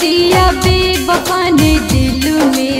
दिया बेवफा दिल मेरा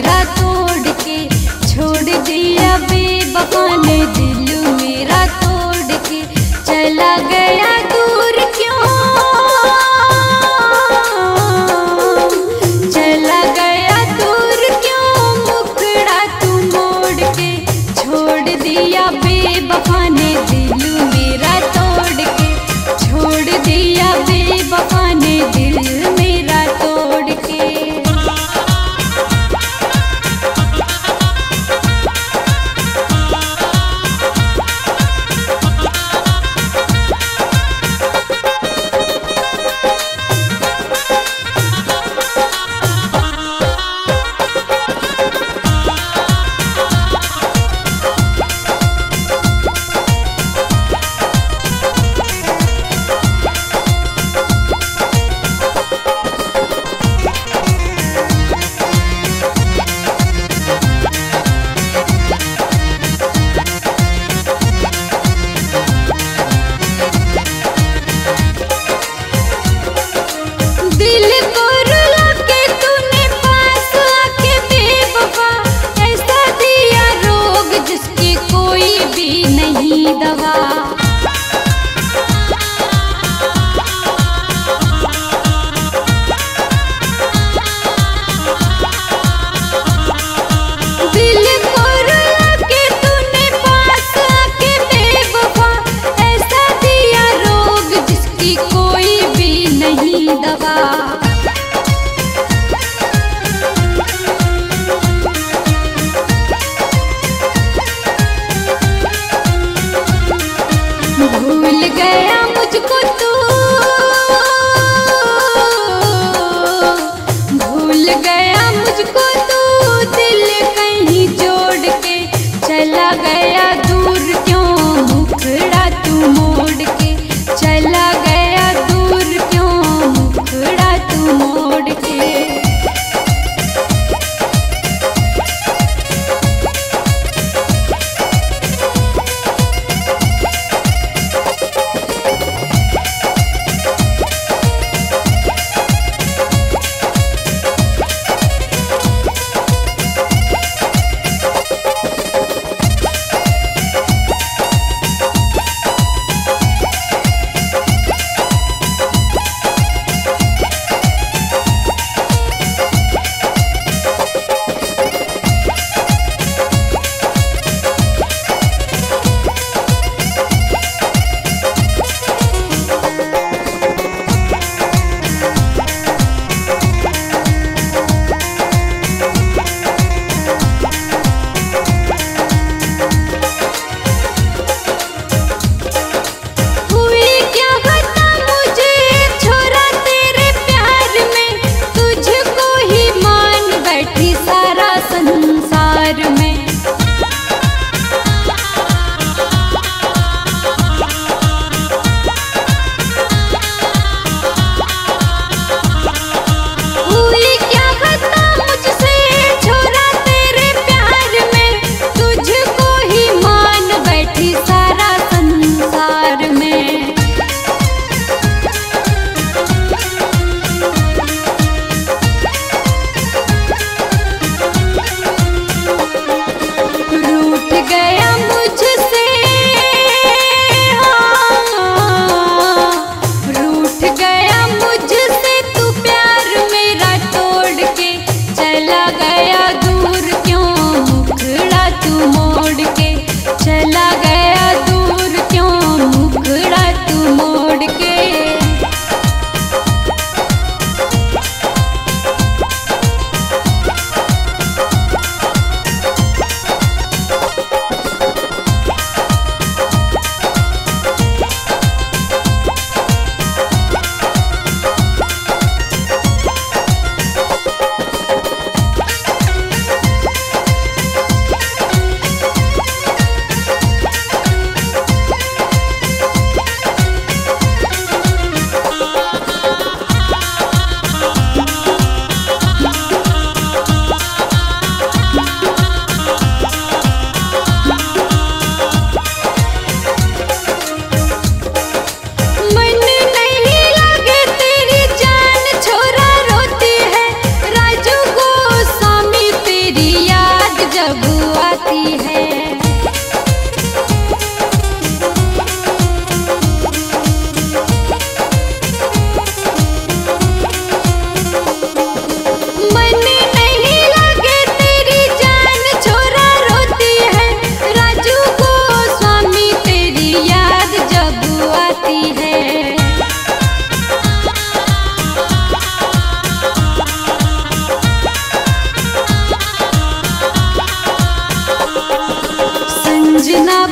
Imaginar